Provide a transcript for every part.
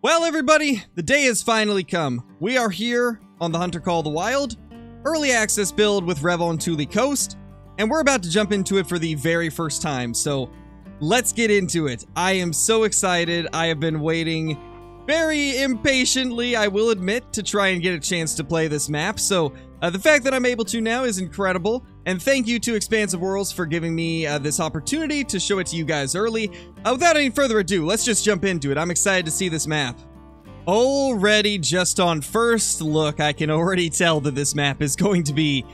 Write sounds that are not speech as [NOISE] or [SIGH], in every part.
Well, everybody, the day has finally come. We are here on the Hunter Call the Wild, early access build with Revontuli Coast, and we're about to jump into it for the very first time, so let's get into it. I am so excited. I have been waiting very impatiently, I will admit, to try and get a chance to play this map, so uh, the fact that I'm able to now is incredible, and thank you to Expansive Worlds for giving me uh, this opportunity to show it to you guys early. Uh, without any further ado, let's just jump into it. I'm excited to see this map. Already, just on first look, I can already tell that this map is [LAUGHS] going to be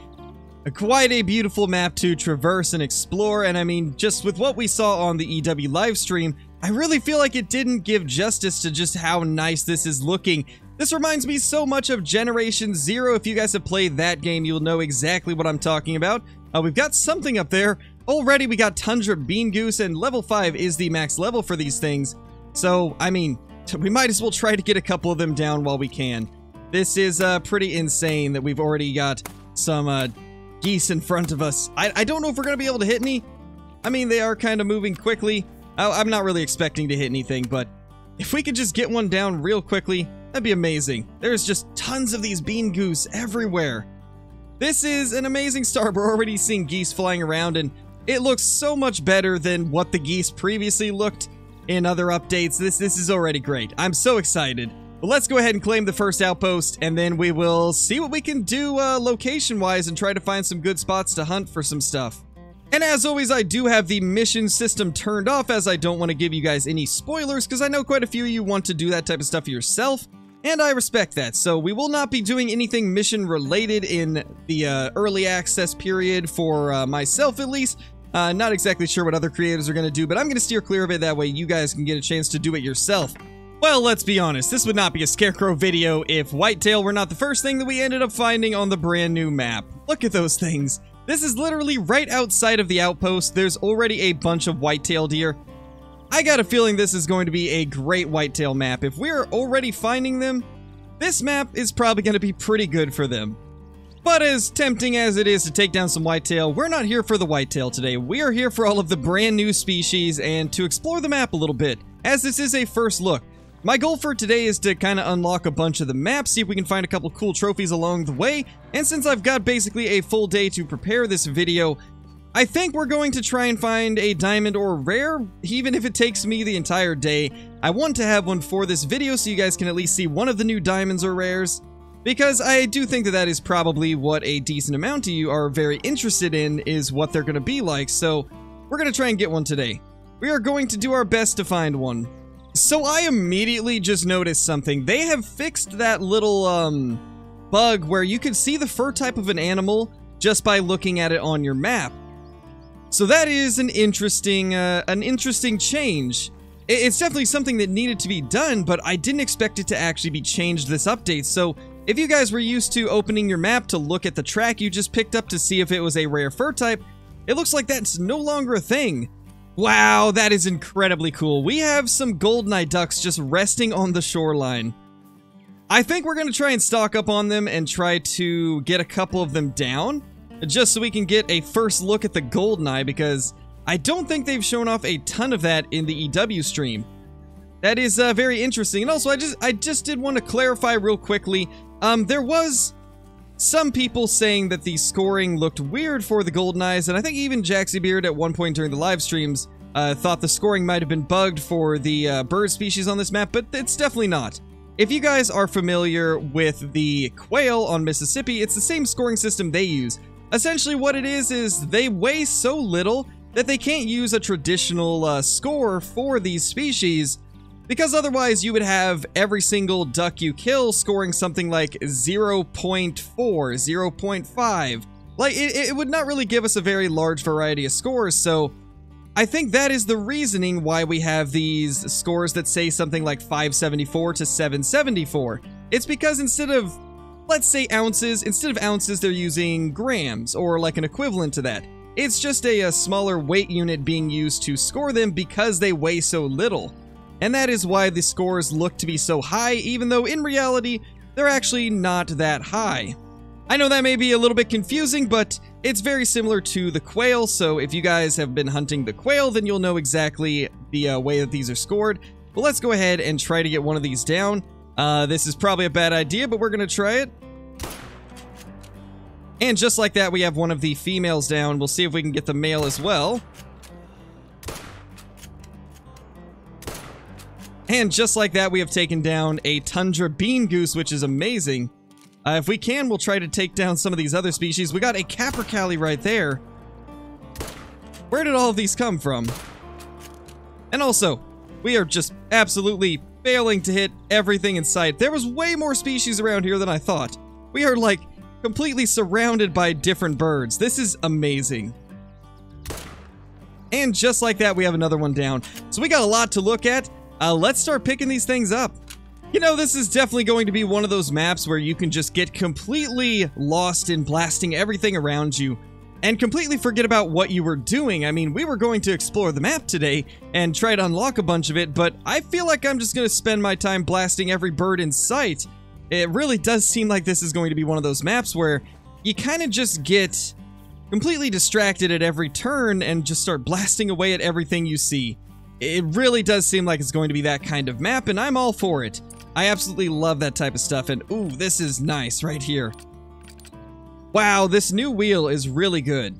a quite a beautiful map to traverse and explore, and I mean, just with what we saw on the EW livestream, I really feel like it didn't give justice to just how nice this is looking. This reminds me so much of Generation Zero. If you guys have played that game, you'll know exactly what I'm talking about. Uh, we've got something up there. Already we got Tundra Bean Goose, and level 5 is the max level for these things. So, I mean, [LAUGHS] we might as well try to get a couple of them down while we can. This is uh, pretty insane that we've already got some uh, geese in front of us. I, I don't know if we're going to be able to hit any. I mean, they are kind of moving quickly. I, I'm not really expecting to hit anything, but if we could just get one down real quickly, that'd be amazing. There's just tons of these bean goose everywhere. This is an amazing start. We're already seeing geese flying around, and it looks so much better than what the geese previously looked in other updates. This, this is already great. I'm so excited. But let's go ahead and claim the first outpost, and then we will see what we can do uh, location-wise and try to find some good spots to hunt for some stuff. And as always, I do have the mission system turned off as I don't want to give you guys any spoilers because I know quite a few of you want to do that type of stuff yourself. And I respect that, so we will not be doing anything mission related in the uh, early access period for uh, myself at least. Uh, not exactly sure what other creators are going to do, but I'm going to steer clear of it that way you guys can get a chance to do it yourself. Well, let's be honest, this would not be a Scarecrow video if Whitetail were not the first thing that we ended up finding on the brand new map. Look at those things. This is literally right outside of the outpost. There's already a bunch of whitetail deer. I got a feeling this is going to be a great whitetail map. If we're already finding them, this map is probably going to be pretty good for them. But as tempting as it is to take down some whitetail, we're not here for the whitetail today. We are here for all of the brand new species and to explore the map a little bit, as this is a first look. My goal for today is to kind of unlock a bunch of the maps, see if we can find a couple cool trophies along the way, and since I've got basically a full day to prepare this video, I think we're going to try and find a diamond or rare, even if it takes me the entire day. I want to have one for this video so you guys can at least see one of the new diamonds or rares, because I do think that that is probably what a decent amount of you are very interested in, is what they're going to be like, so we're going to try and get one today. We are going to do our best to find one. So I immediately just noticed something. They have fixed that little, um, bug where you can see the fur type of an animal just by looking at it on your map. So that is an interesting, uh, an interesting change. It's definitely something that needed to be done, but I didn't expect it to actually be changed this update. So if you guys were used to opening your map to look at the track you just picked up to see if it was a rare fur type, it looks like that's no longer a thing. Wow, that is incredibly cool. We have some goldeneye ducks just resting on the shoreline. I think we're going to try and stock up on them and try to get a couple of them down, just so we can get a first look at the goldeneye, because I don't think they've shown off a ton of that in the EW stream. That is uh, very interesting. And also, I just I just did want to clarify real quickly. Um, there was some people saying that the scoring looked weird for the Golden Eyes, and I think even Jaxie Beard at one point during the live streams uh, thought the scoring might have been bugged for the uh, bird species on this map, but it's definitely not. If you guys are familiar with the quail on Mississippi, it's the same scoring system they use. Essentially what it is is they weigh so little that they can't use a traditional uh, score for these species, because otherwise you would have every single duck you kill scoring something like 0.4, 0.5. Like, it, it would not really give us a very large variety of scores, so I think that is the reasoning why we have these scores that say something like 574 to 774. It's because instead of, let's say ounces, instead of ounces they're using grams, or like an equivalent to that. It's just a, a smaller weight unit being used to score them because they weigh so little and that is why the scores look to be so high, even though in reality, they're actually not that high. I know that may be a little bit confusing, but it's very similar to the quail, so if you guys have been hunting the quail, then you'll know exactly the uh, way that these are scored. But let's go ahead and try to get one of these down. Uh, this is probably a bad idea, but we're to try it. And just like that, we have one of the females down. We'll see if we can get the male as well. And just like that, we have taken down a Tundra Bean Goose, which is amazing. Uh, if we can, we'll try to take down some of these other species. We got a Capercaillie right there. Where did all of these come from? And also, we are just absolutely failing to hit everything in sight. There was way more species around here than I thought. We are, like, completely surrounded by different birds. This is amazing. And just like that, we have another one down. So we got a lot to look at. Uh, let's start picking these things up. You know, this is definitely going to be one of those maps where you can just get completely lost in blasting everything around you and completely forget about what you were doing. I mean, we were going to explore the map today and try to unlock a bunch of it, but I feel like I'm just going to spend my time blasting every bird in sight. It really does seem like this is going to be one of those maps where you kind of just get completely distracted at every turn and just start blasting away at everything you see. It really does seem like it's going to be that kind of map, and I'm all for it. I absolutely love that type of stuff, and ooh, this is nice right here. Wow, this new wheel is really good.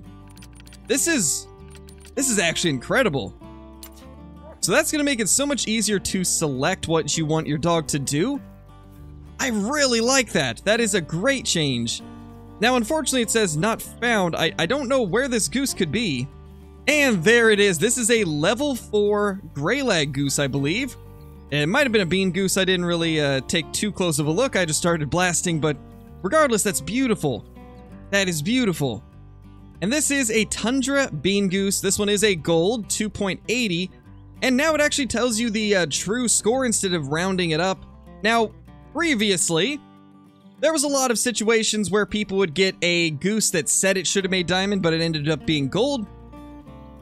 This is... This is actually incredible. So that's going to make it so much easier to select what you want your dog to do. I really like that. That is a great change. Now, unfortunately, it says not found. I, I don't know where this goose could be. And there it is. This is a level 4 Greylag goose, I believe. It might have been a bean goose. I didn't really uh, take too close of a look. I just started blasting, but regardless, that's beautiful. That is beautiful. And this is a Tundra Bean Goose. This one is a gold, 2.80. And now it actually tells you the uh, true score instead of rounding it up. Now, previously, there was a lot of situations where people would get a goose that said it should have made diamond, but it ended up being gold.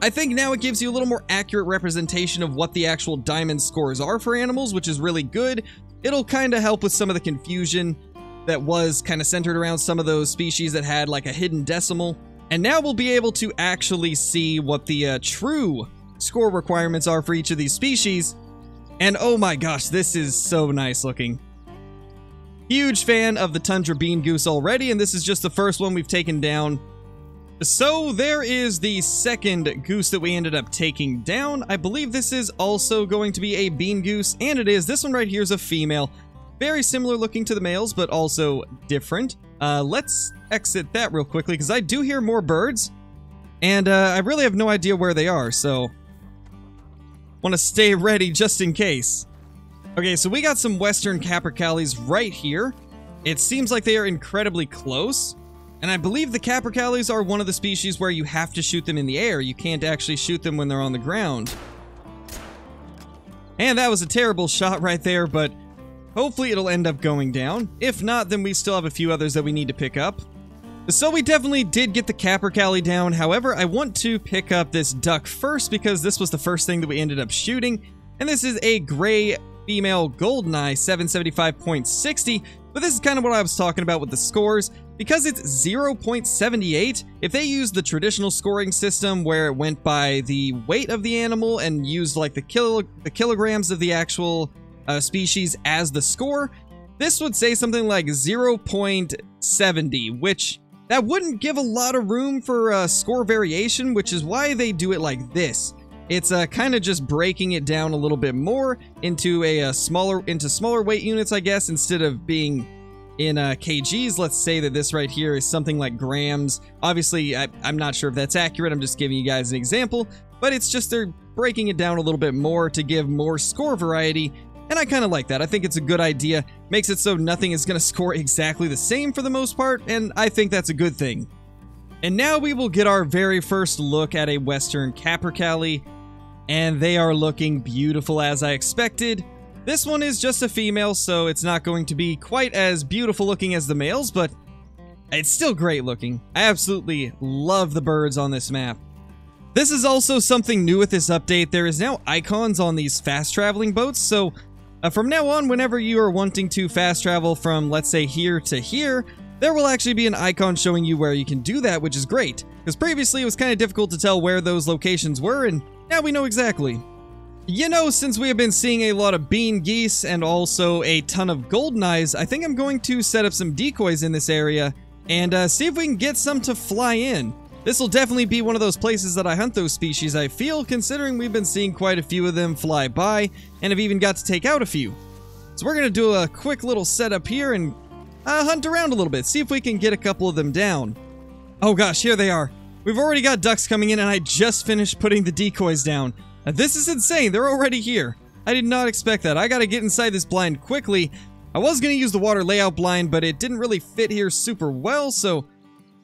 I think now it gives you a little more accurate representation of what the actual diamond scores are for animals, which is really good. It'll kind of help with some of the confusion that was kind of centered around some of those species that had like a hidden decimal. And now we'll be able to actually see what the uh, true score requirements are for each of these species. And oh my gosh, this is so nice looking. Huge fan of the Tundra Bean Goose already, and this is just the first one we've taken down. So there is the second goose that we ended up taking down. I believe this is also going to be a bean goose, and it is. This one right here is a female. Very similar looking to the males, but also different. Uh, let's exit that real quickly, because I do hear more birds, and uh, I really have no idea where they are, so... Want to stay ready just in case. Okay, so we got some western capercaillies right here. It seems like they are incredibly close. And I believe the capercaillies are one of the species where you have to shoot them in the air. You can't actually shoot them when they're on the ground. And that was a terrible shot right there, but hopefully it'll end up going down. If not, then we still have a few others that we need to pick up. So we definitely did get the capercaillie down. However, I want to pick up this duck first because this was the first thing that we ended up shooting. And this is a gray female goldeneye 775.60 but this is kind of what I was talking about with the scores. Because it's 0.78, if they used the traditional scoring system where it went by the weight of the animal and used like the, kilo the kilograms of the actual uh, species as the score, this would say something like 0.70, which that wouldn't give a lot of room for uh, score variation, which is why they do it like this. It's uh, kind of just breaking it down a little bit more into a, a uh, smaller into smaller weight units, I guess, instead of being in uh, kgs. Let's say that this right here is something like grams. Obviously, I, I'm not sure if that's accurate. I'm just giving you guys an example, but it's just they're breaking it down a little bit more to give more score variety and I kind of like that. I think it's a good idea. Makes it so nothing is going to score exactly the same for the most part, and I think that's a good thing. And now we will get our very first look at a Western Capercaillie and they are looking beautiful as I expected. This one is just a female, so it's not going to be quite as beautiful looking as the males, but it's still great looking. I absolutely love the birds on this map. This is also something new with this update. There is now icons on these fast traveling boats, so uh, from now on, whenever you are wanting to fast travel from, let's say, here to here, there will actually be an icon showing you where you can do that, which is great. Because previously it was kind of difficult to tell where those locations were, and now we know exactly. You know, since we have been seeing a lot of bean geese and also a ton of golden eyes, I think I'm going to set up some decoys in this area and uh, see if we can get some to fly in. This will definitely be one of those places that I hunt those species, I feel, considering we've been seeing quite a few of them fly by and have even got to take out a few. So we're going to do a quick little setup here and uh, hunt around a little bit, see if we can get a couple of them down. Oh gosh, here they are. We've already got ducks coming in and I just finished putting the decoys down. Now, this is insane. They're already here. I did not expect that. I gotta get inside this blind quickly. I was gonna use the water layout blind, but it didn't really fit here super well, so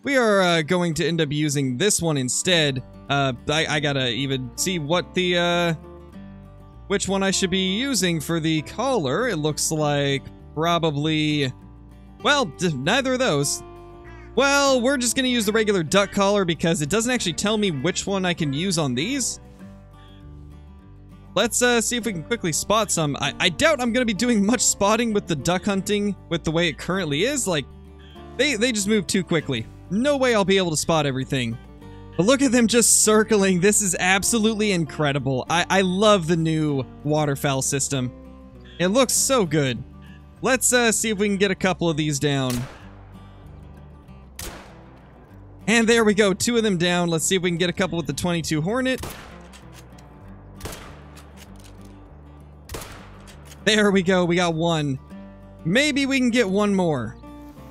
we are uh, going to end up using this one instead. Uh, I, I gotta even see what the, uh, which one I should be using for the caller. It looks like probably, well, neither of those. Well, we're just gonna use the regular duck caller because it doesn't actually tell me which one I can use on these. Let's uh, see if we can quickly spot some. I, I doubt I'm going to be doing much spotting with the duck hunting with the way it currently is. Like, they, they just move too quickly. No way I'll be able to spot everything. But look at them just circling. This is absolutely incredible. I, I love the new waterfowl system. It looks so good. Let's uh, see if we can get a couple of these down. And there we go, two of them down. Let's see if we can get a couple with the 22 Hornet. There we go, we got one. Maybe we can get one more.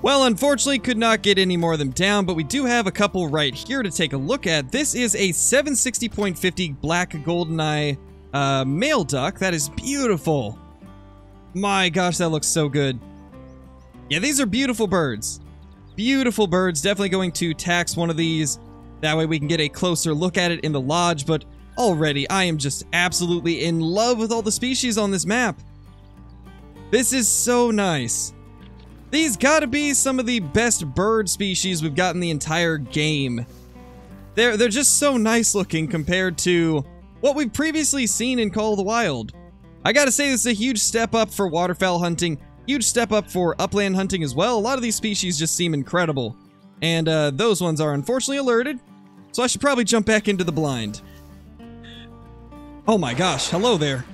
Well, unfortunately, could not get any more of them down, but we do have a couple right here to take a look at. This is a 760.50 black goldeneye uh, male duck. That is beautiful. My gosh, that looks so good. Yeah, these are beautiful birds. Beautiful birds. Definitely going to tax one of these. That way we can get a closer look at it in the lodge, but already I am just absolutely in love with all the species on this map. This is so nice. These gotta be some of the best bird species we've got in the entire game. They're, they're just so nice looking compared to what we've previously seen in Call of the Wild. I gotta say this is a huge step up for waterfowl hunting, huge step up for upland hunting as well. A lot of these species just seem incredible. And uh, those ones are unfortunately alerted, so I should probably jump back into the blind. Oh my gosh, hello there.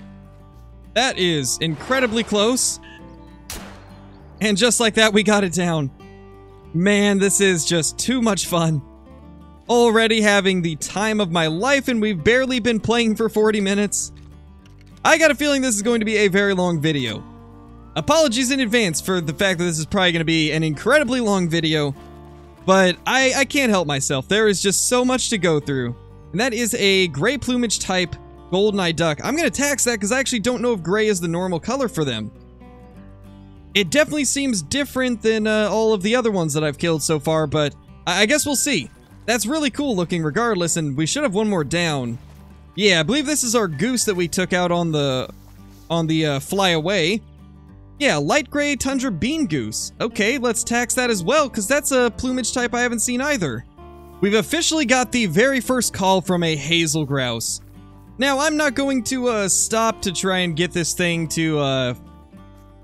That is incredibly close. And just like that, we got it down. Man, this is just too much fun. Already having the time of my life and we've barely been playing for 40 minutes. I got a feeling this is going to be a very long video. Apologies in advance for the fact that this is probably going to be an incredibly long video. But I, I can't help myself. There is just so much to go through. And that is a gray plumage type Goldeneye Duck. I'm going to tax that because I actually don't know if gray is the normal color for them. It definitely seems different than uh, all of the other ones that I've killed so far, but I, I guess we'll see. That's really cool looking regardless, and we should have one more down. Yeah, I believe this is our goose that we took out on the on the uh, fly away. Yeah, light gray tundra bean goose. Okay, let's tax that as well, because that's a plumage type I haven't seen either. We've officially got the very first call from a hazel grouse. Now, I'm not going to uh, stop to try and get this thing to uh,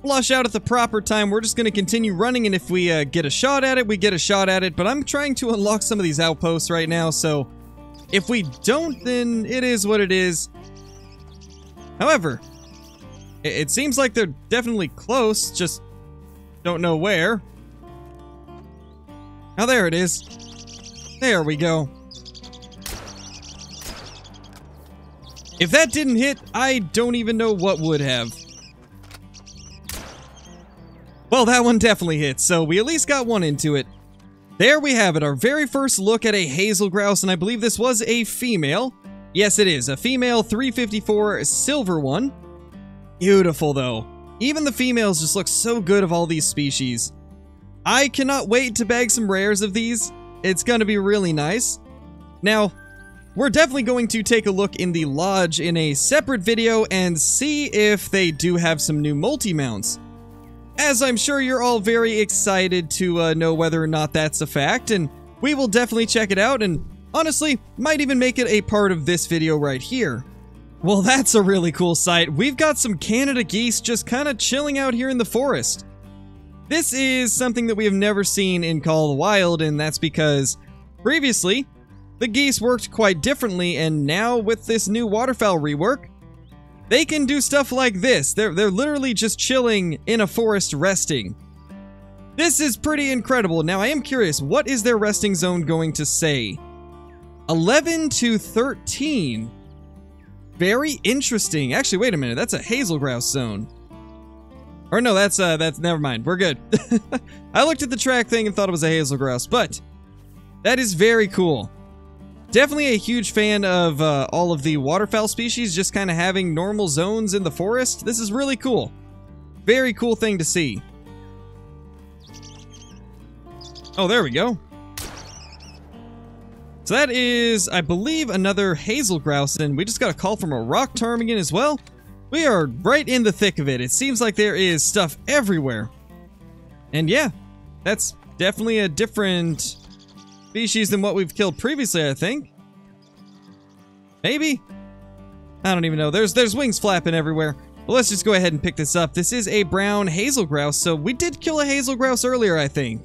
flush out at the proper time. We're just going to continue running, and if we uh, get a shot at it, we get a shot at it. But I'm trying to unlock some of these outposts right now, so if we don't, then it is what it is. However, it, it seems like they're definitely close, just don't know where. Now, there it is. There we go. If that didn't hit, I don't even know what would have. Well, that one definitely hit, so we at least got one into it. There we have it, our very first look at a hazel grouse, and I believe this was a female. Yes, it is, a female 354 silver one. Beautiful, though. Even the females just look so good of all these species. I cannot wait to bag some rares of these. It's gonna be really nice. Now, we're definitely going to take a look in the lodge in a separate video and see if they do have some new multi-mounts. As I'm sure you're all very excited to uh, know whether or not that's a fact, and we will definitely check it out and honestly, might even make it a part of this video right here. Well, [LAUGHS] that's a really cool sight. We've got some Canada geese just kind of chilling out here in the forest. This is something that we have never seen in Call of the Wild, and that's because previously, the geese worked quite differently, and now with this new waterfowl rework, they can do stuff like this. They're, they're literally just chilling in a forest resting. This is pretty incredible. Now, I am curious, what is their resting zone going to say? 11 to 13. Very interesting. Actually, wait a minute. That's a hazel grouse zone. Or no, that's, uh, that's, never mind. We're good. [LAUGHS] I looked at the track thing and thought it was a hazel grouse, but that is very cool. Definitely a huge fan of uh, all of the waterfowl species just kind of having normal zones in the forest. This is really cool. Very cool thing to see. Oh, there we go. So that is, I believe, another hazel grouse, and we just got a call from a rock ptarmigan as well. We are right in the thick of it. It seems like there is stuff everywhere. And yeah, that's definitely a different species than what we've killed previously, I think. Maybe? I don't even know. There's there's wings flapping everywhere. Well, let's just go ahead and pick this up. This is a brown hazel grouse, so we did kill a hazel grouse earlier, I think.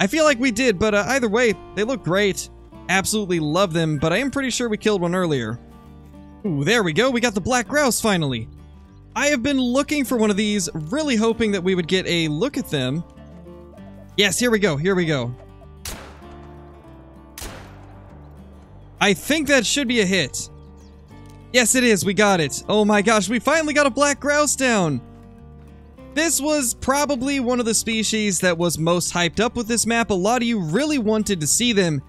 I feel like we did, but uh, either way, they look great. Absolutely love them, but I am pretty sure we killed one earlier. Ooh, there we go. We got the black grouse finally. I have been looking for one of these, really hoping that we would get a look at them. Yes, here we go. Here we go. I think that should be a hit. Yes, it is. We got it. Oh my gosh, we finally got a black grouse down. This was probably one of the species that was most hyped up with this map. A lot of you really wanted to see them.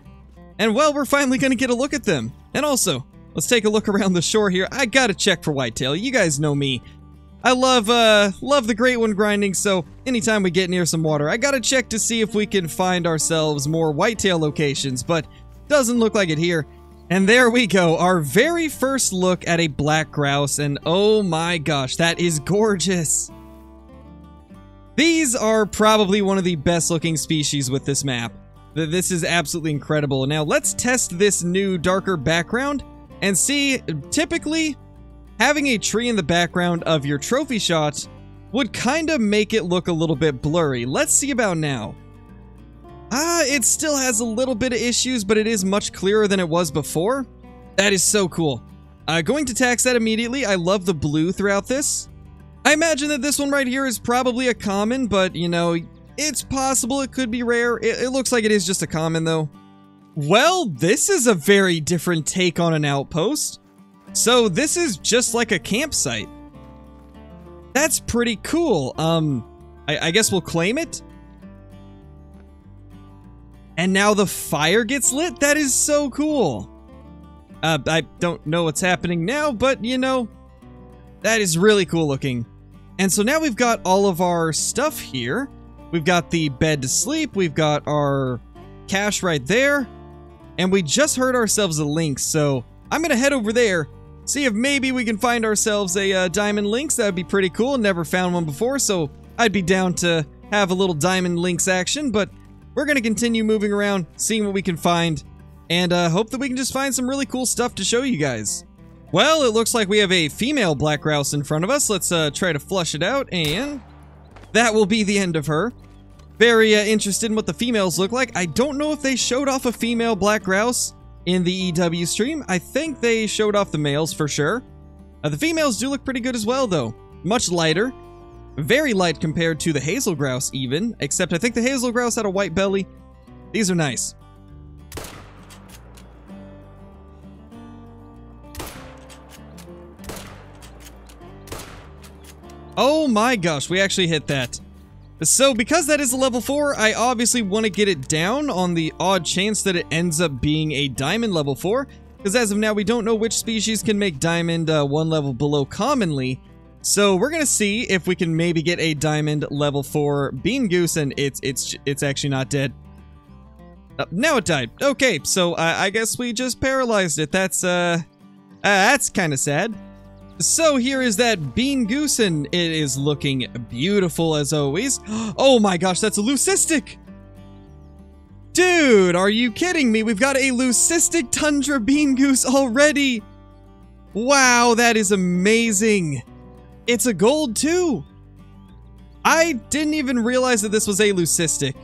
And well, we're finally going to get a look at them. And also, let's take a look around the shore here. I gotta check for whitetail. You guys know me. I love, uh, love the great one grinding, so anytime we get near some water, I gotta check to see if we can find ourselves more whitetail locations, but doesn't look like it here. And there we go, our very first look at a black grouse, and oh my gosh, that is gorgeous. These are probably one of the best looking species with this map. This is absolutely incredible. Now let's test this new darker background and see, typically, having a tree in the background of your trophy shot would kind of make it look a little bit blurry. Let's see about now. Ah, it still has a little bit of issues, but it is much clearer than it was before. That is so cool. Uh, going to tax that immediately. I love the blue throughout this. I imagine that this one right here is probably a common, but, you know, it's possible it could be rare. It, it looks like it is just a common, though. Well, this is a very different take on an outpost. So this is just like a campsite. That's pretty cool. Um, I, I guess we'll claim it. And now the fire gets lit? That is so cool. Uh, I don't know what's happening now, but you know, that is really cool looking. And so now we've got all of our stuff here. We've got the bed to sleep. We've got our cache right there. And we just heard ourselves a lynx, so I'm going to head over there, see if maybe we can find ourselves a uh, diamond lynx. That would be pretty cool. Never found one before, so I'd be down to have a little diamond lynx action, but we're going to continue moving around, seeing what we can find, and uh, hope that we can just find some really cool stuff to show you guys. Well, it looks like we have a female black grouse in front of us. Let's uh, try to flush it out, and that will be the end of her. Very uh, interested in what the females look like. I don't know if they showed off a female black grouse in the EW stream. I think they showed off the males for sure. Uh, the females do look pretty good as well, though. Much lighter, very light compared to the hazel grouse even, except I think the hazel grouse had a white belly. These are nice. Oh my gosh, we actually hit that. So because that is a level 4, I obviously want to get it down on the odd chance that it ends up being a diamond level 4. Because as of now, we don't know which species can make diamond uh, one level below commonly. So we're gonna see if we can maybe get a diamond level 4 bean goose, and it's it's it's actually not dead. Uh, now it died. Okay, so I, I guess we just paralyzed it. That's uh, uh that's kind of sad. So here is that bean goose, and it is looking beautiful as always. [GASPS] Oh my gosh, that's a leucistic! Dude, are you kidding me? We've got a leucistic tundra bean goose already! Wow, that is amazing! It's a gold too. I didn't even realize that this was a leucistic.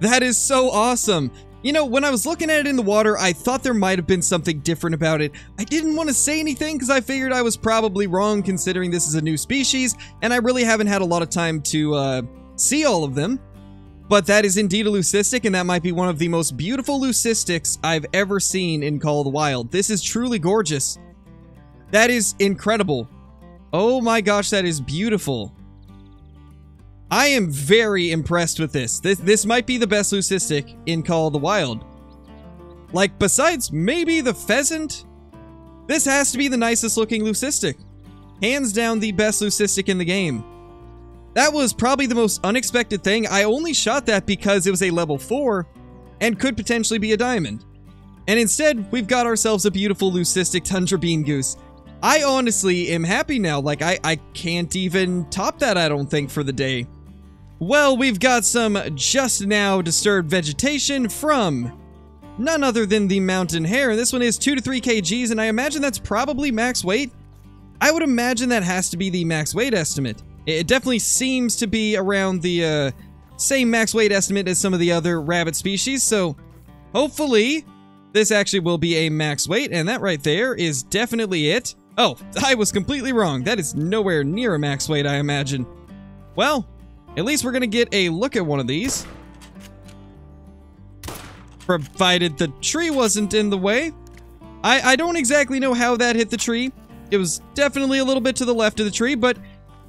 That is so awesome. You know, when I was looking at it in the water, I thought there might have been something different about it. I didn't want to say anything because I figured I was probably wrong considering this is a new species, and I really haven't had a lot of time to uh, see all of them. But that is indeed a leucistic, and that might be one of the most beautiful leucistics I've ever seen in Call of the Wild. This is truly gorgeous. That is incredible. Oh my gosh, that is beautiful. I am very impressed with this. This this might be the best leucistic in Call of the Wild. Like, besides maybe the pheasant, this has to be the nicest looking leucistic. Hands down the best leucistic in the game. That was probably the most unexpected thing. I only shot that because it was a level 4 and could potentially be a diamond. And instead, we've got ourselves a beautiful leucistic tundra bean goose. I honestly am happy now. Like, I, I can't even top that, I don't think, for the day. Well, we've got some just now disturbed vegetation from none other than the mountain hare. And this one is 2 to 3 kgs, and I imagine that's probably max weight. I would imagine that has to be the max weight estimate. It definitely seems to be around the uh, same max weight estimate as some of the other rabbit species, so hopefully this actually will be a max weight, and that right there is definitely it. Oh, I was completely wrong. That is nowhere near a max weight, I imagine. Well, at least we're gonna get a look at one of these. Provided the tree wasn't in the way. I, I don't exactly know how that hit the tree. It was definitely a little bit to the left of the tree, but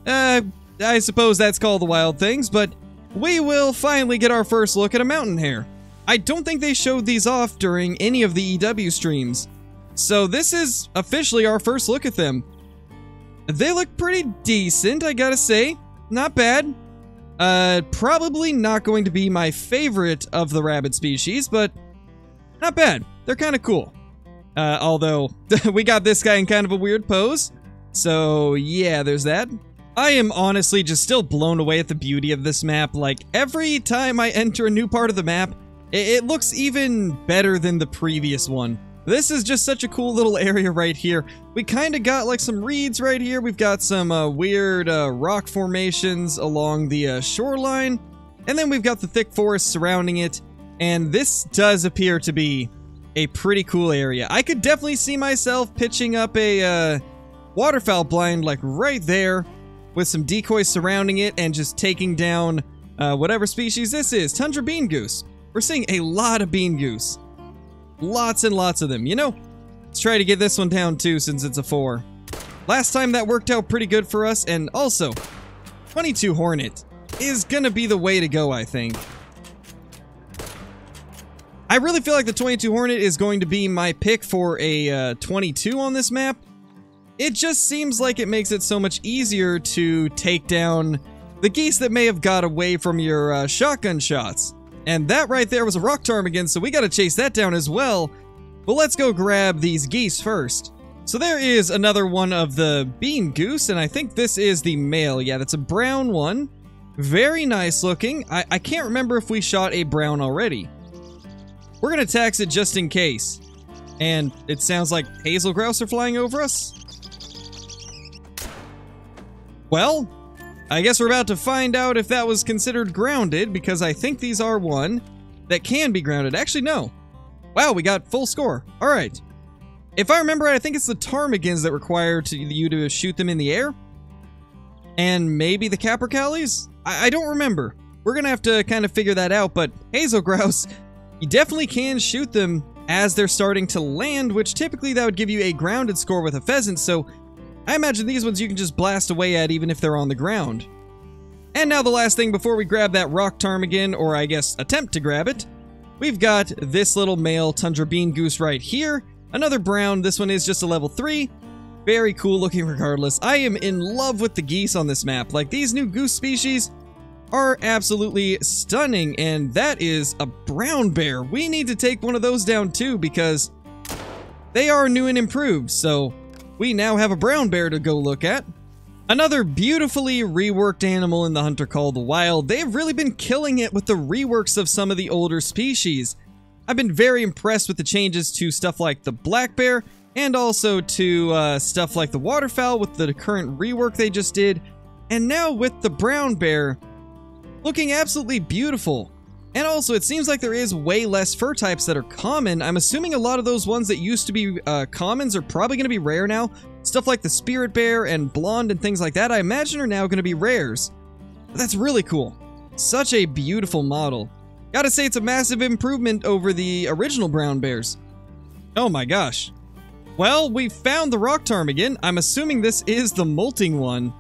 uh, I suppose that's called the wild things, but we will finally get our first look at a mountain hare. I don't think they showed these off during any of the EW streams. So this is officially our first look at them. They look pretty decent, I gotta say. Not bad. Uh, probably not going to be my favorite of the rabbit species, but not bad. They're kind of cool. Uh, although, [LAUGHS] we got this guy in kind of a weird pose. So, yeah, there's that. I am honestly just still blown away at the beauty of this map. Like, every time I enter a new part of the map, it, it looks even better than the previous one. This is just such a cool little [LAUGHS] area right here. We kind of got like some reeds right here. We've got some uh, weird uh, rock formations along the uh, shoreline. And then we've got the thick forest surrounding it. And this does appear to be a pretty cool area. I could definitely see myself pitching up a uh, waterfowl blind like right there with some decoys surrounding it and just taking down uh, whatever species this is. Tundra bean goose. We're seeing a lot of bean goose. Lots and lots of them. You know, let's try to get this one down too since it's a 4. Last time that worked out pretty good for us, and also, 22 Hornet is gonna be the way to go, I think. I really feel like the 22 Hornet is going to be my pick for a uh, 22 on this map. It just seems like it makes it so much easier to take down the geese that may have got away from your uh, shotgun shots. And that right there was a rock ptarmigan, so we gotta chase that down as well. But let's go grab these geese first. So there is another one of the bean goose, and I think this is the male. Yeah, that's a brown one. Very nice looking. I, I can't remember if we shot a brown already. We're gonna tax it just in case. And it sounds like hazel grouse are flying over us. Well, I guess we're about to find out if that was considered grounded, because I think these are one that can be grounded. Actually, no. Wow, we got full score. All right. If I remember right, I think it's the ptarmigans that require to, you to shoot them in the air. And maybe the capercaillies? I, I don't remember. We're going to have to kind of figure that out, but hazel grouse, [LAUGHS] you definitely can shoot them as they're starting to land, which typically that would give you a grounded score with a pheasant, so I imagine these ones you can just blast away at even if they're on the ground. And now the last thing before we grab that rock ptarmigan, or I guess attempt to grab it, we've got this little male tundra bean goose right here. Another brown, this one is just a level 3. Very cool looking [LAUGHS] regardless. I am in love with the geese on this map. Like, these new goose species are absolutely stunning, and that is a brown bear. We need to take one of those down too, because they are new and improved, so we now have a brown bear to go look at. Another beautifully reworked animal in the Hunter Call the Wild. They've really been killing it with the reworks of some of the older species. I've been very impressed with the changes to stuff like the black bear and also to uh, stuff like the waterfowl with the current rework they just did. And now with the brown bear, looking absolutely beautiful. And also, it seems like there is way less fur types that are common. I'm assuming a lot of those ones that used to be uh, commons are probably going to be rare now. Stuff like the spirit bear and blonde and things like that, I imagine are now going to be rares. That's really cool. Such a beautiful model. Gotta say, it's a massive improvement over the original brown bears. Oh my gosh. Well, we found the rock ptarmigan. I'm assuming this is the molting one.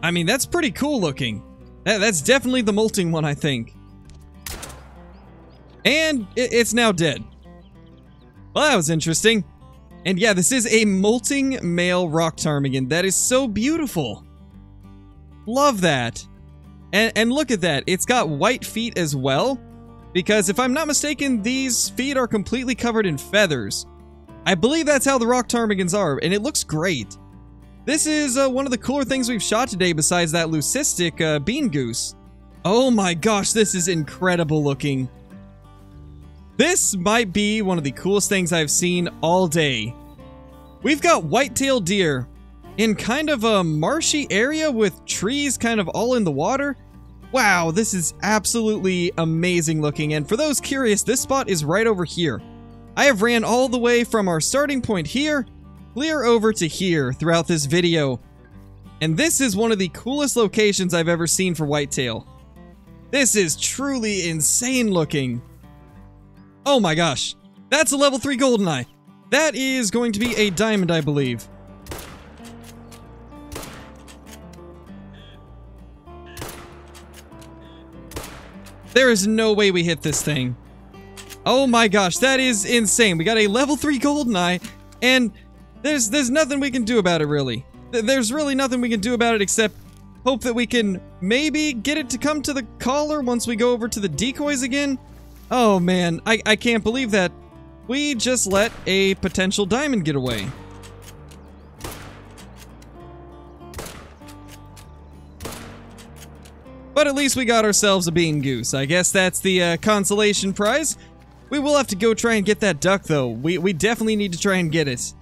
I mean, that's pretty cool looking. That, that's definitely the molting one, I think. And it's now dead. Well, that was interesting. And yeah, this is a molting male rock ptarmigan. That is so beautiful. Love that. And, and look at that. It's got white feet as well. Because if I'm not mistaken, these feet are completely covered in feathers. I believe that's how the rock ptarmigans are, and it looks great. This is uh, one of the cooler things we've shot today besides that leucistic uh, bean goose. Oh my gosh, this is incredible looking. This might be one of the coolest things I've seen all day. We've got white-tailed deer in kind of a marshy area with trees kind of all in the water. Wow, this is absolutely amazing looking, and for those curious, this spot is right over here. I have ran all the way from our starting point here, clear over to here throughout this video, and this is one of the coolest locations I've ever seen for whitetail. This is truly insane looking. Oh my gosh. That's a level 3 Goldeneye. That is going to be a diamond, I believe. There is no way we hit this thing. Oh my gosh, that is insane. We got a level 3 Goldeneye, and there's there's nothing we can do about it, really. There's really nothing we can do about it except hope that we can maybe get it to come to the caller once we go over to the decoys again. Oh man, I, I can't believe that. We just let a potential diamond get away. But at least we got ourselves a bean goose. I guess that's the uh, consolation prize. We will have to go try and get that duck though. We, we definitely need to try and get it.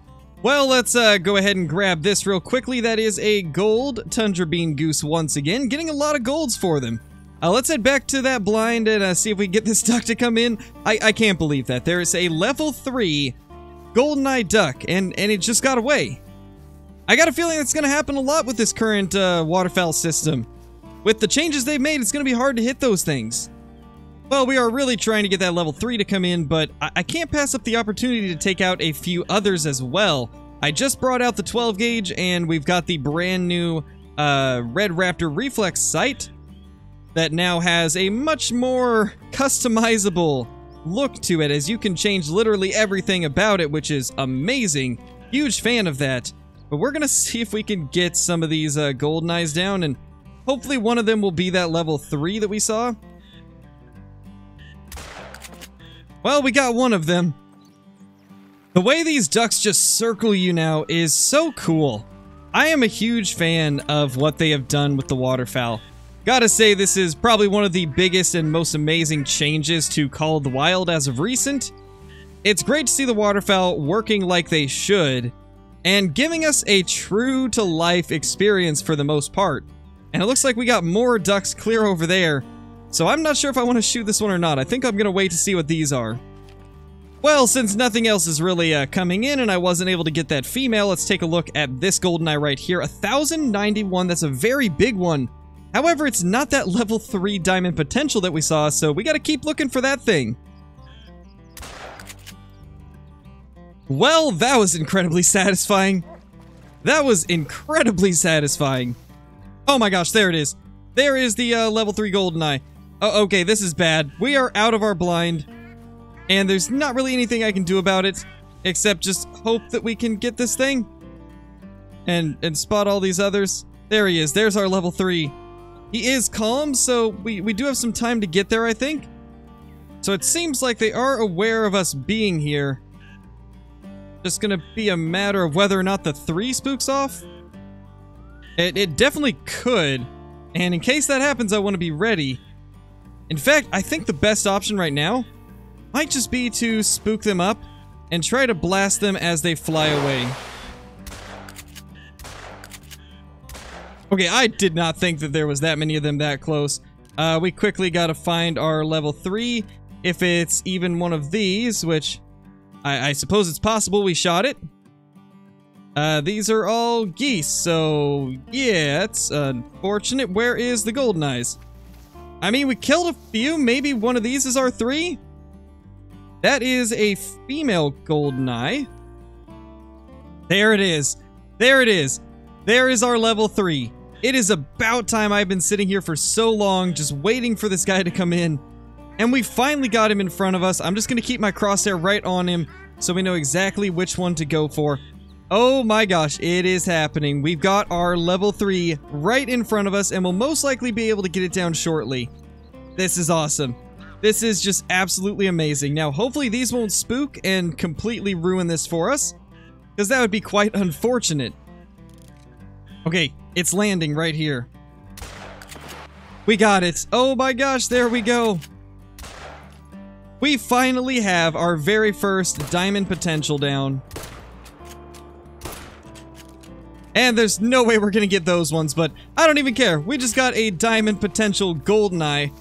Well, let's uh, go ahead and grab this real quickly. That is a gold tundra bean goose once again. Getting a lot of golds for them. Uh, let's head back to that blind and uh, see if we get this [LAUGHS] duck to come in. I, I can't believe that. There is a level 3 Goldeneye duck, and, and it just got away. I got a feeling that's going to happen a lot with this current uh, waterfowl system. With the changes they've made, it's going to be hard to hit those things. Well, we are really trying to get that level 3 to come in, but I, I can't pass up the opportunity to take out a few others as well. I just brought out the 12 gauge, and we've got the brand new uh, Red Raptor Reflex sight that now has a much more customizable look to it as you can change literally everything about it, which is amazing. Huge fan of that. But we're gonna [LAUGHS] see if we can get some of these uh, golden eyes down and hopefully one of them will be that level 3 that we saw. Well, we got one of them. The way these ducks just circle you now is so cool. I am a huge fan of what they have done with the waterfowl. Gotta say, this is probably one of the biggest and most amazing changes to Call of the Wild as of recent. It's great to see the waterfowl working like they should, and giving us a true-to-life experience for the most part. And it looks like we got more ducks clear over there, so I'm not sure if I want to shoot this one or not. I think I'm gonna wait to see what these are. Well, since nothing else is really uh, coming in and I wasn't able to get that female, let's take a look at this goldeneye right here. 1091, that's a very big one. However, it's not that level 3 diamond potential that we saw, so we gotta keep looking for that thing. Well, that was incredibly satisfying. That was incredibly satisfying. Oh my gosh, there it is. There is the uh, level 3 golden eye. Oh, okay, this is bad. We are out of our blind. And there's not really anything I can do about it. Except just hope that we can get this thing. And, and spot all these others. There he is. There's our level 3. He is calm, so we, we do have some time to get there, I think. So it seems like they are aware of us being here. Just gonna be a matter of whether or not the three spooks off. It, it definitely could. And in case that happens, I want to be ready. In fact, I think the best option right now might just be to spook them up and try to blast them as they fly away. Okay, I did not think that there was that many of them that close. Uh, we quickly got to find our level 3. If it's even one of these, which I, I suppose it's possible we shot it. Uh, these are all geese, so yeah, it's unfortunate. Where is the golden eyes? I mean, we killed a few. Maybe one of these is our three? That is a female golden eye. There it is. There it is. There is our level three. It is about time I've been sitting here for so long, just waiting for this guy to come in. And we finally got him in front of us. I'm just going to keep my crosshair right on him so we know exactly which one to go for. Oh my gosh, it is happening. We've got our level 3 right in front of us, and we'll most likely be able to get it down shortly. This is awesome. This is just absolutely amazing. Now, hopefully these won't spook and completely ruin this for us, because that would be quite unfortunate. Okay, it's landing right here. We got it. Oh my gosh, there we go. We finally have our very first diamond potential down. And there's no way we're gonna get those ones, but I don't even care. We just got a diamond potential golden-eye.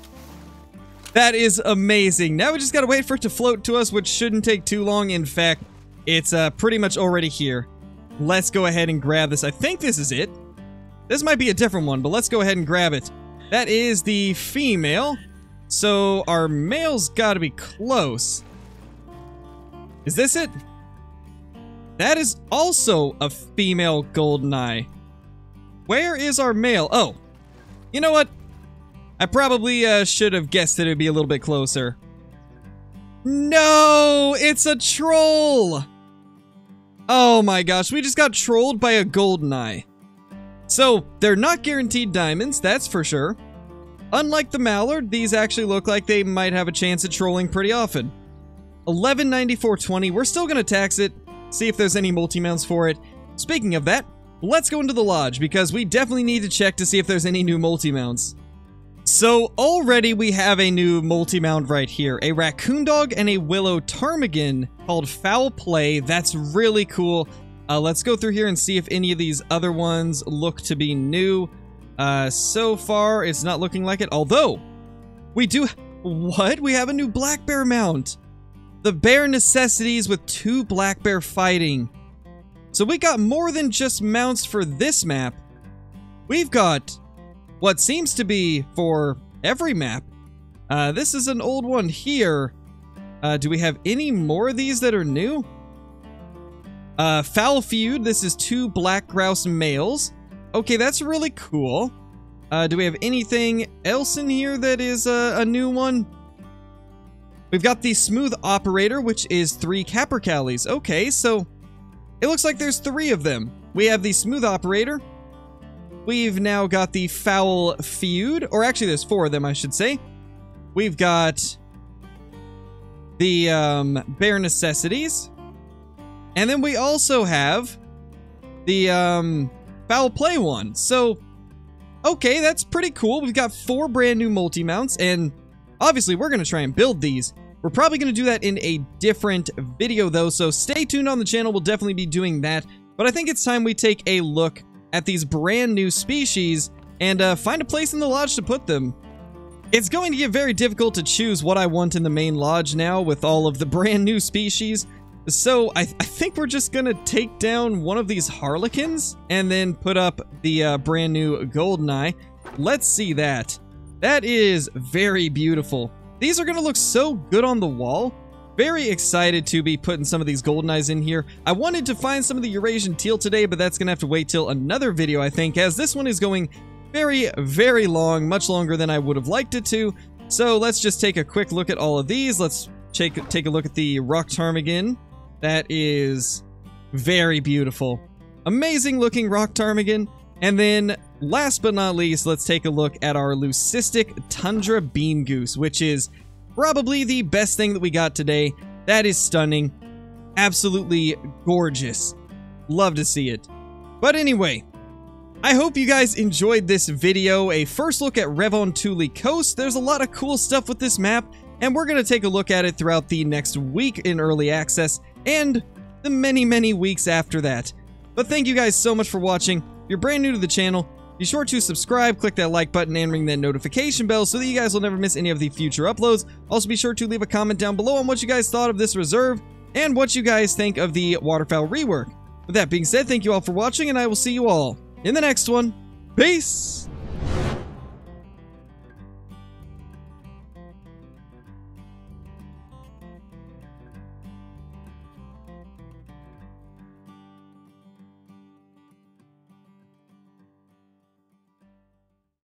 That is amazing. Now we just gotta wait for it to float to us, which shouldn't take too long. In fact, it's uh, pretty much already here. Let's go ahead and grab this. I think this is it. This might be a different one, but let's go ahead and grab it. That is the female. So our male's gotta be close. Is this it? That is also a female goldeneye. Where is our male? Oh, you know what? I probably uh, should have guessed that it'd be a little bit closer. No, it's a troll. Oh my gosh, we just got trolled by a goldeneye. So, they're not guaranteed diamonds, that's for sure. Unlike the mallard, these actually look like they might have a chance at trolling pretty often. 1194.20, we're still to tax it, see if there's any multi-mounts for it. Speaking of that, let's go into the lodge, because we definitely need to check to see if there's any new multi-mounts. So already we have a new multi-mount right here, a raccoon dog and a willow ptarmigan called Fowl Play. That's really cool. Uh, let's go through here and see if any of these other ones look to be new. Uh, so far, it's not looking like it, although we do... What? We have a new black bear mount. The bear Necessities with two Black Bear fighting. So we got more than just mounts for this map. We've got what seems to be for every map. Uh, this is an old one here. Uh, do we have any more of these that are new? Uh, Fowl Feud, this is two Black Grouse males. Okay, that's really cool. Uh, do we have anything else in here that is a new one? We've got the Smooth Operator, which is three Capercaillies. Okay, so it looks like there's three of them. We have the Smooth Operator. We've now got the Fowl Feud, or actually there's four of them, I should say. We've got the um, Bear Necessities. And then we also have the um, Fowl Play one. So, okay, that's pretty cool. We've got four brand new multi-mounts, and obviously we're going to try and build these. We're probably going to do that in a different video though, so stay tuned on the channel. We'll definitely be doing that. But I think it's time we take a look at these brand new species and uh, find a place in the lodge to put them. It's going to get very difficult to choose what I want in the main lodge now with all of the [LAUGHS] brand new species. So I, th I think we're just to take down one of these harlequins and then put up the uh, brand new goldeneye. Let's see that. That is very beautiful. These are to look so good on the wall. Very excited to be putting some of these golden eyes in here. I wanted to find some of the Eurasian teal today, but that's to have to wait till another video, I think, as this one is going very, very long, much longer than I would have liked it to. So let's just take a quick look at all of these. Let's take, take a look at the rock ptarmigan. That is very beautiful. Amazing looking rock ptarmigan. And then last but not least, let's take a look at our leucistic tundra bean goose, which is probably the best thing that we got today. That is stunning. Absolutely gorgeous. Love to see it. But anyway, I hope you guys enjoyed this video, a first look at Revontuli Coast. There's a lot of cool stuff with this map, and we're going to take a look at it throughout the next week in Early Access, and the many, many weeks after that. But thank you guys so much for watching. If you're brand new to the channel, Be sure to subscribe, click that like button, and ring that notification bell so that you guys will never miss any of the future uploads. Also, be sure to leave a comment down below on what you guys thought of this reserve and what you guys think of the waterfowl rework. With that being said, thank you all for watching, and I will see you all in the next one. Peace!